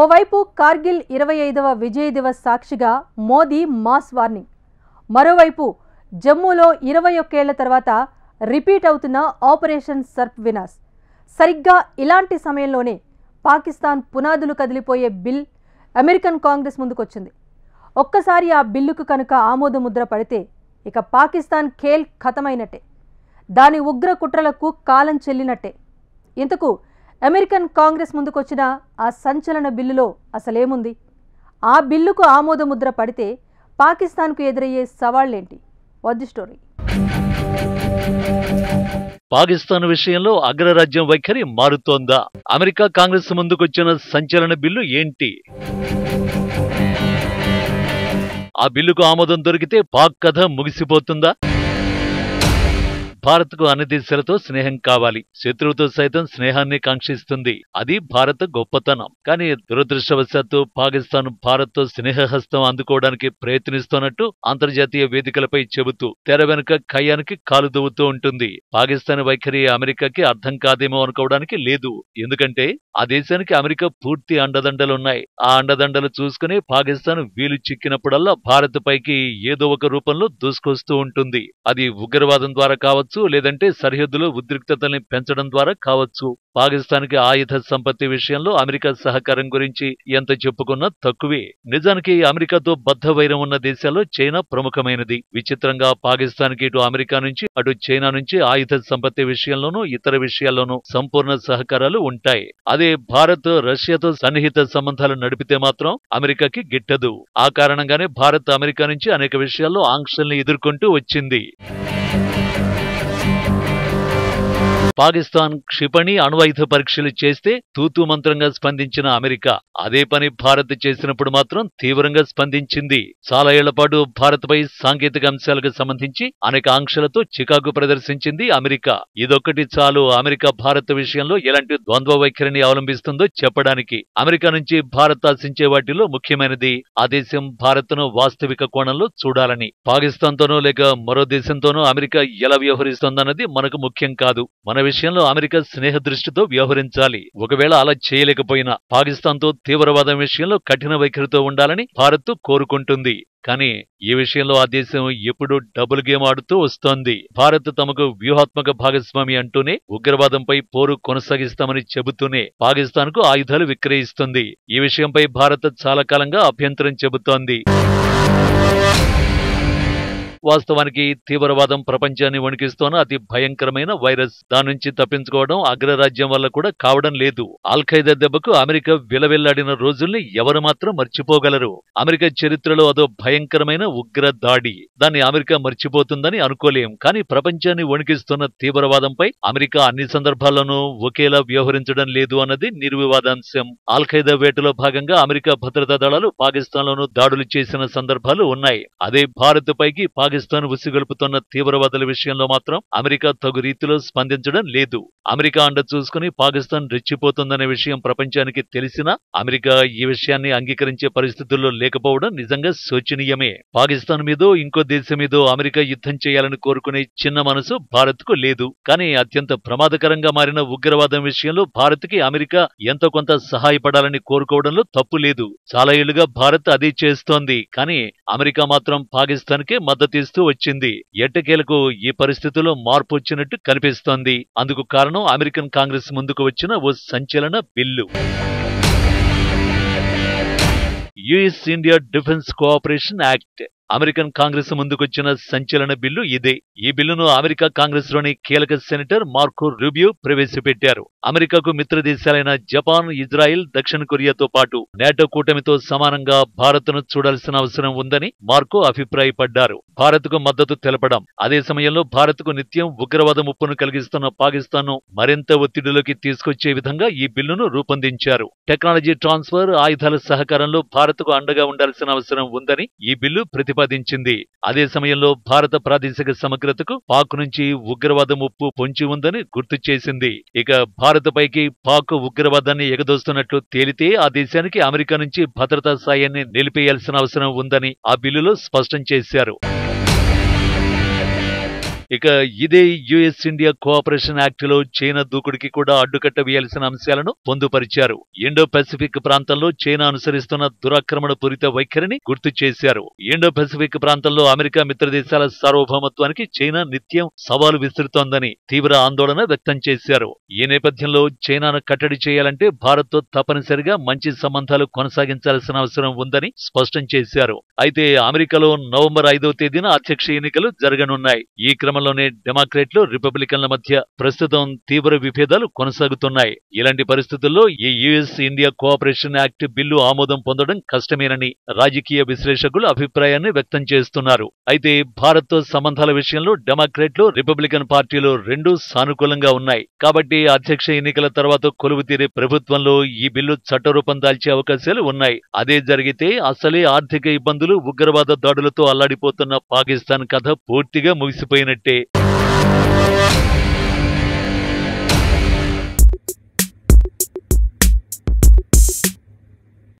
ఓవైపు కార్గిల్ ఇరవై ఐదవ విజయ్ దివస్ సాక్షిగా మోదీ మాస్ వార్నింగ్. మరోవైపు జమ్మూలో ఇరవై ఒక్కేళ్ళ తర్వాత రిపీట్ అవుతున్న ఆపరేషన్ సర్ప్ వినాస్. సరిగ్గా ఇలాంటి సమయంలోనే పాకిస్తాన్ పునాదులు కదిలిపోయే బిల్ అమెరికన్ కాంగ్రెస్ ముందుకొచ్చింది. ఒక్కసారి ఆ బిల్లుకు కనుక ఆమోదముద్ర పడితే ఇక పాకిస్తాన్ ఖేల్ ఖతమైనట్టే. దాని ఉగ్ర కుట్రలకు కాలం చెల్లినట్టే. ఇంతకు అమెరికన్ కాంగ్రెస్ ముందుకొచ్చిన ఆ సంచలన బిల్లులో అసలేముంది? ఆ బిల్లుకు ఆమోదముద్ర పడితే పాకిస్తాన్కు ఎదురయ్యే సవాళ్ళేంటి వద్దు స్టోరీ. పాకిస్తాన్ విషయంలో అగ్రరాజ్యం వైఖరి మారుతోందా? అమెరికా కాంగ్రెస్ ముందుకొచ్చిన సంచలన బిల్లు ఏంటి? ఆ బిల్లుకు ఆమోదం దొరికితే పాక్ కథ ముగిసిపోతుందా? భారత్కు అన్ని దేశాలతో స్నేహం కావాలి. శత్రువుతో సైతం స్నేహాన్ని కాంక్షిస్తుంది. అది భారత గొప్పతనం. కానీ దురదృష్టవశాత్తు పాకిస్తాన్ భారత్తో స్నేహహస్తం అందుకోవడానికి ప్రయత్నిస్తున్నట్టు అంతర్జాతీయ వేదికలపై చెబుతూ తెర వెనుక కయ్యానికి కాలు దువ్వుతూ ఉంటుంది. పాకిస్తాన్ వైఖరి అమెరికాకి అర్థం కాదేమో అనుకోవడానికి లేదు. ఎందుకంటే ఆ దేశానికి అమెరికా పూర్తి అండదండలున్నాయి ఆ అండదండలు చూసుకుని పాకిస్తాన్ వీలు చిక్కినప్పుడల్లా భారత్ పైకి ఏదో ఒక రూపంలో దూసుకొస్తూ ఉంటుంది. అది ఉగ్రవాదం ద్వారా కావచ్చు లేదంటే సరిహద్దులో ఉద్రిక్తతల్ని పెంచడం ద్వారా కావచ్చు. పాకిస్తాన్కి ఆయుధ సంపత్తి విషయంలో అమెరికా సహకారం గురించి ఎంత చెప్పుకున్నా తక్కువే. నిజానికి అమెరికాతో బద్ధ వైరం ఉన్న దేశాల్లో చైనా ప్రముఖమైనది. విచిత్రంగా పాకిస్తాన్కి ఇటు అమెరికా నుంచి అటు చైనా నుంచి ఆయుధ సంపత్తి విషయంలోనూ ఇతర విషయాల్లోనూ సంపూర్ణ సహకారాలు ఉంటాయి. అదే భారత్ రష్యాతో సన్నిహిత సంబంధాలు నడిపితే మాత్రం అమెరికాకి గిట్టదు. ఆ కారణంగానే భారత్ అమెరికా నుంచి అనేక విషయాల్లో ఆంక్షల్ని ఎదుర్కొంటూ వచ్చింది. పాకిస్తాన్ క్షిపణి అణువైధ పరీక్షలు చేస్తే తూతూ మంత్రంగా స్పందించిన అమెరికా. అదే పని భారత్ చేసినప్పుడు మాత్రం తీవ్రంగా స్పందించింది. చాలా ఏళ్ళపాటు భారత్పై సాంకేతిక అంశాలకు సంబంధించి అనేక ఆంక్షలతో చికాకు ప్రదర్శించింది అమెరికా. ఇదొక్కటి చాలు అమెరికా భారత్ విషయంలో ఎలాంటి ద్వంద్వ వైఖరిని అవలంబిస్తుందో చెప్పడానికి. అమెరికా నుంచి భారత్ ఆశించే వాటిలో ముఖ్యమైనది ఆ దేశం భారత్ను వాస్తవిక కోణంలో చూడాలని. పాకిస్తాన్తోనో లేక మరో దేశంతోనో అమెరికా ఎలా వ్యవహరిస్తోందన్నది మనకు ముఖ్యం కాదు. మన విషయంలో అమెరికా స్నేహ దృష్టితో వ్యవహరించాలి. ఒకవేళ అలా చేయలేకపోయినా పాకిస్తాన్తో తీవ్రవాదం విషయంలో కఠిన వైఖరితో ఉండాలని భారత్ కోరుకుంటుంది. కానీ ఈ విషయంలో ఆ దేశం ఎప్పుడూ డబుల్ గేమ్ ఆడుతూ వస్తోంది. భారత్ తమకు వ్యూహాత్మక భాగస్వామి అంటూనే ఉగ్రవాదంపై పోరు కొనసాగిస్తామని చెబుతూనే పాకిస్తాన్కు ఆయుధాలు విక్రయిస్తుంది. ఈ విషయంపై భారత్ చాలా కాలంగా అభ్యంతరం చెబుతోంది. వాస్తవానికి తీవ్రవాదం ప్రపంచాన్ని వణికిస్తోన్న అతి భయంకరమైన వైరస్. దాని నుంచి తప్పించుకోవడం అగ్రరాజ్యం వల్ల కూడా కావడం లేదు. అల్ ఖైదా దెబ్బకు అమెరికా విలవెల్లాడిన రోజుల్ని ఎవరు మాత్రం మర్చిపోగలరు. అమెరికా చరిత్రలో అదో భయంకరమైన ఉగ్ర దాడి. దాన్ని అమెరికా మర్చిపోతుందని అనుకోలేం. కానీ ప్రపంచాన్ని వణికిస్తున్న తీవ్రవాదంపై అమెరికా అన్ని సందర్భాల్లోనూ ఒకేలా వ్యవహరించడం లేదు అన్నది నిర్వివాదాంశం. అల్ ఖైదా వేటలో భాగంగా అమెరికా భద్రతా దళాలు పాకిస్తాన్లోనూ దాడులు చేసిన సందర్భాలు ఉన్నాయి. అదే భారత్ పైకి పాకిస్తాన్ పాకిస్తాన్ ఉసిగొలుపుతున్న తీవ్రవాదుల విషయంలో మాత్రం అమెరికా తగు రీతిలో స్పందించడం లేదు. అమెరికా అండ చూసుకుని పాకిస్తాన్ రెచ్చిపోతుందనే విషయం ప్రపంచానికి తెలిసినా అమెరికా ఈ విషయాన్ని అంగీకరించే పరిస్థితుల్లో లేకపోవడం నిజంగా శోచనీయమే. పాకిస్తాన్ మీదో ఇంకో దేశం మీదో అమెరికా యుద్ధం చేయాలని కోరుకునే చిన్న మనసు భారత్కు లేదు. కానీ అత్యంత ప్రమాదకరంగా మారిన ఉగ్రవాదం విషయంలో భారత్కి అమెరికా ఎంతో కొంత సహాయపడాలని కోరుకోవడంలో తప్పు లేదు. చాలా ఏళ్ళుగా భారత్ అదే చేస్తోంది. కానీ అమెరికా మాత్రం పాకిస్తాన్ కే మద్దతు చేస్తూ వచ్చింది. ఎట్టకేలకు ఈ పరిస్థితిలో మార్పు వచ్చినట్టు కనిపిస్తోంది. అందుకు కారణం అమెరికన్ కాంగ్రెస్ ముందుకు వచ్చిన ఓ సంచలన bill. US India defence cooperation act. American Congress ముందుకొచ్చిన సంచలన బిల్లు ఇదే. ఈ బిల్లును అమెరికా కాంగ్రెస్లోని కీలక సెనేటర్ మార్కో రూబియో ప్రవేశపెట్టారు. అమెరికాకు మిత్ర దేశాలైన జపాన్ ఇజ్రాయెల్ దక్షిణ కొరియాతో పాటు నేటో కూటమితో సమానంగా భారత్ను చూడాల్సిన అవసరం ఉందని మార్కో అభిప్రాయపడ్డారు. భారత్కు మద్దతు తెలపడం అదే సమయంలో భారత్కు నిత్యం ఉగ్రవాద ముప్పును కలిగిస్తున్న పాకిస్తాన్ను మరింత ఒత్తిడిలోకి తీసుకొచ్చే విధంగా ఈ బిల్లును రూపొందించారు. టెక్నాలజీ ట్రాన్స్ఫర్ ఆయుధాల సహకారంలో భారత్కు అండగా ఉండాల్సిన అవసరం ఉందని ఈ బిల్లు ప్రతిపాదించింది అదే సమయంలో భారత ప్రాదేశిక సమగ్రతకు పాక్ నుంచి ఉగ్రవాద ముప్పు పొంచి ఉందని గుర్తు చేసింది. ఇక భారత్ పైకి పాక్ ఉగ్రవాదాన్ని ఎగదోస్తున్నట్లు తేలితే ఆ దేశానికి అమెరికా నుంచి భద్రతా సాయాన్ని నిలిపేయాల్సిన అవసరం ఉందని ఆ బిల్లులో స్పష్టం చేశారు. ఇక ఇదే యుఎస్ ఇండియా కోఆపరేషన్ యాక్ట్లో చైనా దూకుడికి కూడా అడ్డుకట్ట వేయాల్సిన అంశాలను పొందుపరిచారు. ఇండో పసిఫిక్ ప్రాంతంలో చైనా అనుసరిస్తున్న దురాక్రమణ పూరిత వైఖరిని గుర్తు చేశారు. ఇండో పెసిఫిక్ ప్రాంతంలో అమెరికా మిత్రదేశాల సార్వభౌమత్వానికి చైనా నిత్యం సవాలు విసురుతోందని తీవ్ర ఆందోళన వ్యక్తం చేశారు. ఈ నేపథ్యంలో చైనాను కట్టడి చేయాలంటే భారత్తో తప్పనిసరిగా మంచి సంబంధాలు కొనసాగించాల్సిన అవసరం ఉందని స్పష్టం చేశారు. అయితే అమెరికాలో నవంబర్ ఐదో తేదీన అధ్యక్ష ఎన్నికలు జరగనున్నాయి. ఈ క్రమంలోనే డెమోక్రేట్లు రిపబ్లికన్ల మధ్య ప్రస్తుతం తీవ్ర విభేదాలు కొనసాగుతున్నాయి. ఇలాంటి పరిస్థితుల్లో ఈ US India cooperation act bill ఆమోదం పొందడం కష్టమేనని రాజకీయ విశ్లేషకులు అభిప్రాయాన్ని వ్యక్తం చేస్తున్నారు. అయితే భారత్తో సంబంధాల విషయంలో డెమోక్రేట్లు రిపబ్లికన్ పార్టీలు రెండూ సానుకూలంగా ఉన్నాయి. కాబట్టి అధ్యక్ష ఎన్నికల తర్వాత కొలువు తీరే ప్రభుత్వంలో ఈ బిల్లు చట్టరూపం దాల్చే అవకాశాలు ఉన్నాయి. అదే జరిగితే అసలే ఆర్థిక ఇబ్బందులు ఉగ్రవాద దాడులతో అల్లాడిపోతున్న పాకిస్తాన్ కథ పూర్తిగా ముగిసిపోయినట్టే. que